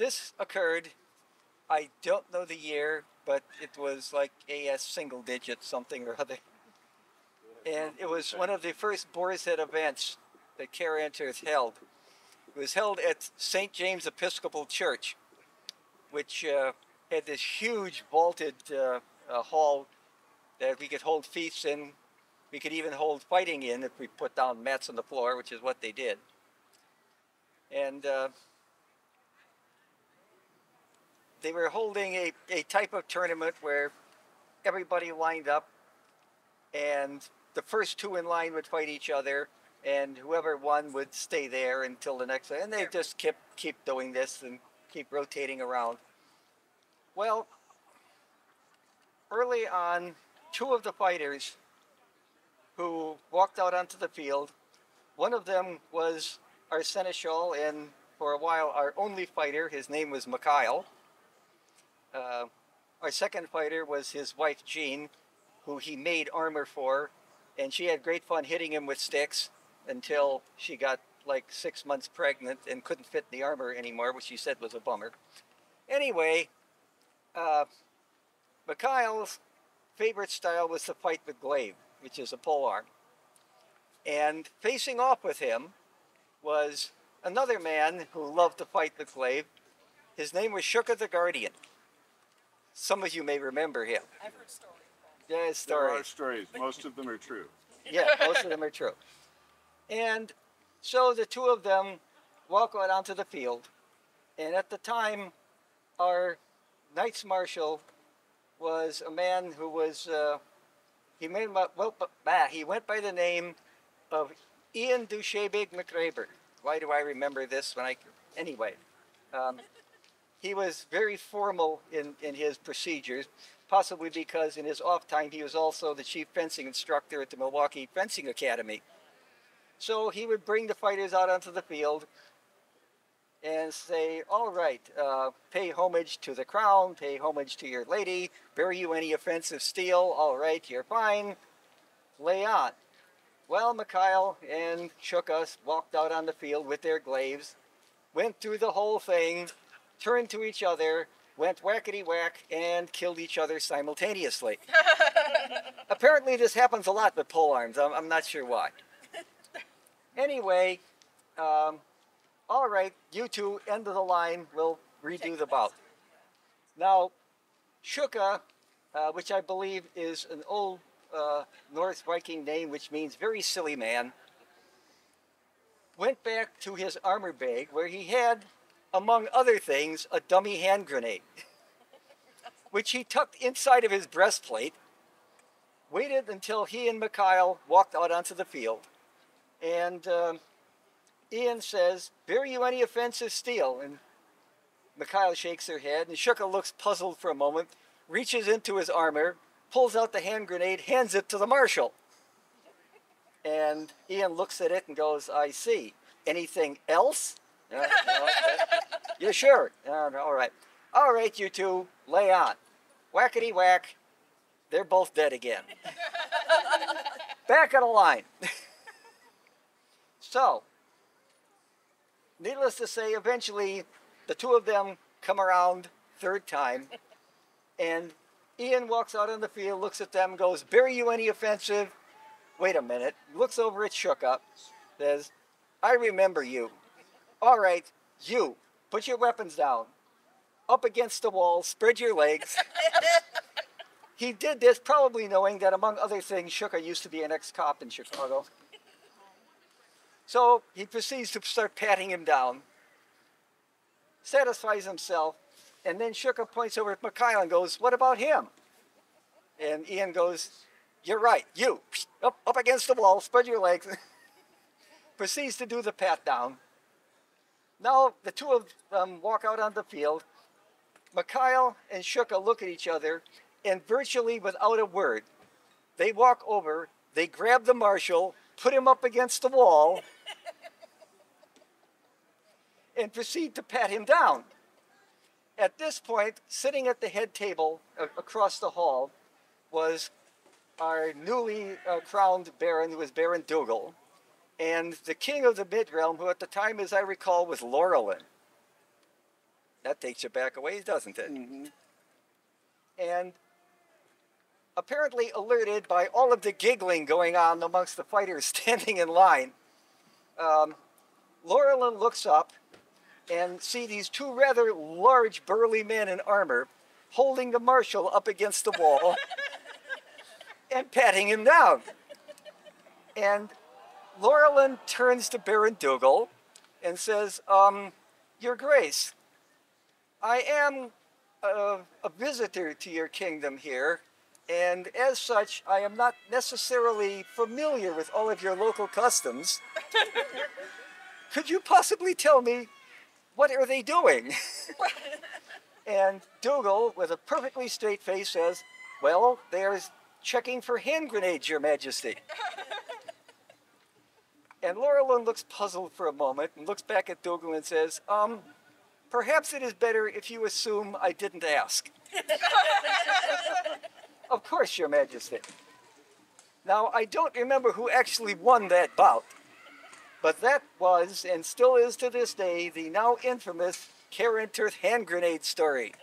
this occurred, I don't know the year, but it was like AS single digit something or other. And it was one of the first Boar's Head events that Caer Anterth held. It was held at St. James Episcopal Church, which uh, had this huge vaulted uh, uh, hall that we could hold feasts in. We could even hold fighting in if we put down mats on the floor, which is what they did. And uh, they were holding a, a type of tournament where everybody lined up and the first two in line would fight each other and whoever won would stay there until the next and they just kept keep doing this and keep rotating around. Well early on two of the fighters who walked out onto the field one of them was our seneschal and for a while our only fighter his name was mikhail uh, our second fighter was his wife jean who he made armor for and she had great fun hitting him with sticks until she got like six months pregnant and couldn't fit the armor anymore, which she said was a bummer. Anyway, uh, Mikhail's favorite style was to fight with glaive, which is a pole arm. And facing off with him was another man who loved to fight with glaive. His name was Shuka the Guardian. Some of you may remember him. I've heard stories. Yeah, stories. There are stories. Most of them are true. Yeah, most of them are true. And so the two of them walk out onto the field. And at the time, our Knights Marshal was a man who was, uh, he made well, bah, he went by the name of Ian Dushebig McRaber. Why do I remember this when I, anyway. Um, he was very formal in, in his procedures, possibly because in his off time he was also the chief fencing instructor at the Milwaukee Fencing Academy. So he would bring the fighters out onto the field and say, all right, uh, pay homage to the crown, pay homage to your lady, bear you any offensive steel, all right, you're fine, lay on. Well, Mikhail and Shuka walked out on the field with their glaives, went through the whole thing, turned to each other, went whackety whack, and killed each other simultaneously. Apparently, this happens a lot with pole arms. I'm, I'm not sure why. Anyway, um, all right, you two, end of the line, we'll redo the bout. Now, Shuka, uh, which I believe is an old uh, Norse Viking name, which means very silly man, went back to his armor bag where he had, among other things, a dummy hand grenade, which he tucked inside of his breastplate, waited until he and Mikhail walked out onto the field, and um, Ian says, Bear you any offensive steel? And Mikhail shakes her head, and Shuka looks puzzled for a moment, reaches into his armor, pulls out the hand grenade, hands it to the marshal. And Ian looks at it and goes, I see. Anything else? No, you sure? Uh, all right. All right, you two, lay on. Whackety whack. They're both dead again. Back of the line. So, needless to say, eventually the two of them come around third time, and Ian walks out on the field, looks at them, goes, Bear you any offensive? Wait a minute, looks over at Shuka, says, I remember you. All right, you, put your weapons down. Up against the wall, spread your legs. he did this probably knowing that, among other things, Shuka used to be an ex cop in Chicago. So he proceeds to start patting him down, satisfies himself, and then Shuka points over at Mikhail and goes, What about him? And Ian goes, You're right, you. Up, up against the wall, spread your legs. proceeds to do the pat down. Now the two of them walk out on the field. Mikhail and Shuka look at each other, and virtually without a word, they walk over, they grab the marshal, put him up against the wall, and proceed to pat him down. At this point, sitting at the head table uh, across the hall was our newly uh, crowned Baron, who was Baron Dougal, and the king of the Mid Realm, who at the time, as I recall, was Laurelin. That takes you back a ways, doesn't it? And apparently alerted by all of the giggling going on amongst the fighters standing in line, um, Laurelin looks up and see these two rather large, burly men in armor holding the marshal up against the wall and patting him down. And Laurelin turns to Baron Dougal and says, um, Your Grace, I am a, a visitor to your kingdom here, and as such, I am not necessarily familiar with all of your local customs. Could you possibly tell me what are they doing? and Dougal, with a perfectly straight face, says, Well, they're checking for hand grenades, Your Majesty. and Laurelin looks puzzled for a moment and looks back at Dougal and says, Um, perhaps it is better if you assume I didn't ask. of course, Your Majesty. Now, I don't remember who actually won that bout, but that was, and still is to this day, the now infamous Caer Anterth hand grenade story.